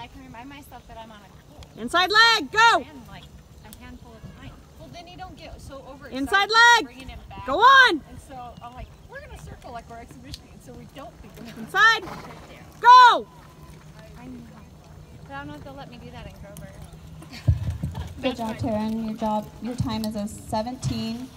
I can remind myself that I'm on a cold. Inside leg, go! And like a handful of time. Well, then you don't get so over Inside leg. Bringing him back. Go on! And so I'm like, we're gonna circle like we're exhibitioning, so we don't think we're going Inside, right there. go! I know. But I don't know if they'll let me do that in Grover. Good job, Taryn. Your job, your time is a 17